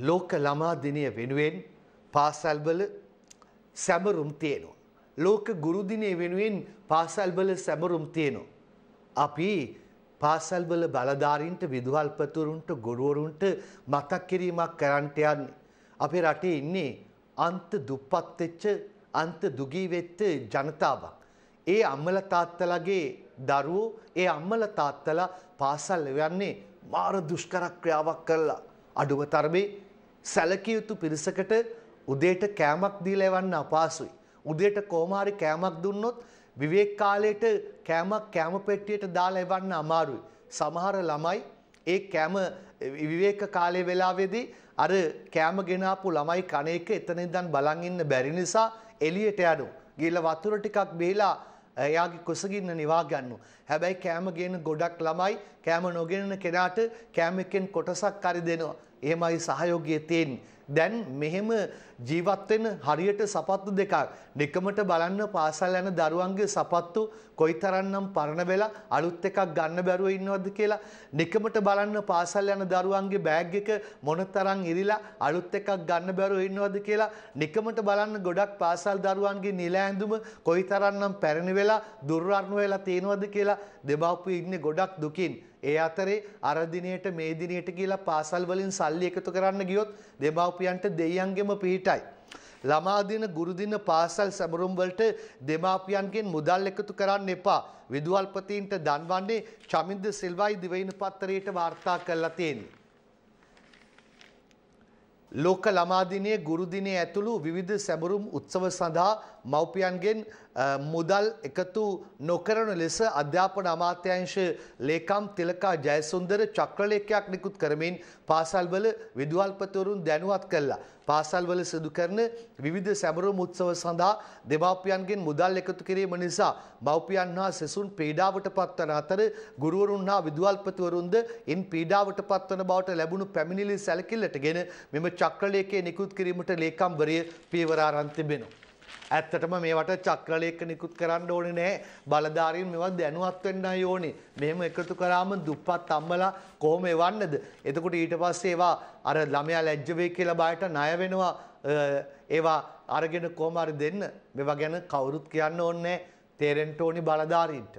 ලෝක ළමා දිනය වෙනුවෙන් පාසල්වල සැමරුම් තියෙනවා. ලෝක ගුරුදිනය වෙනුවෙන් පාසල්වල සැමරුම් තියෙනවා. අපි පාසල්වල බලධාරීන්ට විදුහල්පතුරුන්ට ගොරුවරුන්ට මතක් කිරීමක් කරන්නට යන්නේ. අපේ රටේ ඉන්නේ අන්ත දුප්පත් වෙච්ච අන්ත දුගී වෙච්ච ජනතාවක්. ඒ අම්මල තාත්තලගේ දරුවෝ ඒ අම්මල තාත්තලා පාසල් යන්නේ මාර දුෂ්කර ක්‍රියාවක් කළා. අඩුව තරමේ සැලකිය යුතු පිරිසකට උදේට කෑමක් දීලා එවන්න අපහසුයි. උදේට කොහොමාරි කෑමක් දුන්නොත් විවේක කාලයට කෑමක් කෑම පෙට්ටියට දාලා එවන්න අමාරුයි. සමහර ළමයි ඒ කෑම විවේක කාලයේ වෙලාවේදී අර කෑම ගෙනාපු ළමයි කණ එක එතන ඉඳන් බලන් ඉන්න බැරි නිසා එළියට යනවා. ගිහලා වතුර ටිකක් බීලා එයාගේ කුසගින්න නිවා ගන්නවා. හැබැයි කෑම ගේන ගොඩක් ළමයි කෑම නොගෙනන කෙනාට කෑම එකෙන් කොටසක් හරි දෙනවා. එහෙමයි සහයෝගය තියෙන්නේ. දැන් මෙහෙම ජීවත් වෙන හරියට සපත්තු දෙකක්. නිකමට බලන්න පාසල් යන දරුවන්ගේ සපත්තු කොයිතරම්නම් පරණ වෙලා අලුත් එකක් ගන්න බැරුව ඉන්නවද කියලා. නිකමට බලන්න පාසල් යන දරුවන්ගේ බෑග් එක මොනතරම් ඉරිලා අලුත් එකක් ගන්න බැරුව ඉන්නවද කියලා. නිකමට බලන්න ගොඩක් පාසල් දරුවන්ගේ නිල ඇඳුම කොයිතරම්නම් පැරණි වෙලා දුර්වර්ණ වෙලා තියෙනවද කියලා. දෙමාපියෝ ඉන්නේ ගොඩක් දුකින්. ඒ අතරේ අර දිනේට මේ දිනේට කියලා පාසල් වලින් සල්ලි එකතු කරන්න ගියොත් දෙමාපියන්ට දෙයියන්ගෙම පිහිටයි. ළමා දින ගුරු දින පාසල් සැමරුම් වලට දෙමාපියන්ගෙන් මුදල් එකතු කරන්න එපා. විදුහල්පතීන්ට දන්වන්නේ චමින්ද සිල්වයි දිවයින පත්තරයට වාර්තා කරලා තියෙන්නේ. ලෝක ළමා දිනයේ ගුරු දිනයේ ඇතුළු විවිධ සැමරුම් උත්සව සඳහා මව්පියන්ගෙන් මුදල් එකතු නොකරන ලෙස අධ්‍යාපන අමාත්‍යංශ ලේකම් තිලකා ජයසුන්දර චක්‍රලේඛයක් නිකුත් කරමින් පාසල්වල විදුහල්පතිවරුන් දැනුවත් කළා. පාසල්වල සිදු කරන විවිධ සැමරුම් උත්සව සඳහා දෙමාපියන්ගෙන් මුදල් එකතු කිරීම නිසා මව්පියන් හා සෙසුන් පීඩාවට පත්වන අතර ගුරුවරුන් හා විදුහල්පතිවරුන්ද ඉන් පීඩාවට පත්වන බවට ලැබුණු පැමිණිලි සැලකිල්ලටගෙන මෙම චක්‍රලේඛය නිකුත් කිරීමට ලේකම්වරිය පියවර අරන් තිබෙනවා. ඇත්තටම මේවට චක්‍රලේඛ නිකුත් කරන්න ඕනේ නැහැ. බලධාරීන් මේවා දැනුවත් වෙන්නයි ඕනේ. මෙහෙම එකතු කරාම දුප්පත් අම්මලා කොහොම එවන්නද? එතකොට ඊට පස්සේ ඒවා අර ළමයා ලැජ්ජ වෙයි කියලා බයට ණය වෙනවා. ඒවා අරගෙන කොහොම හරි දෙන්න. මේවා ගැන කවුරුත් කියන්න ඕනේ නැහැ. තේරෙන්න ඕනි බලධාරීන්ට.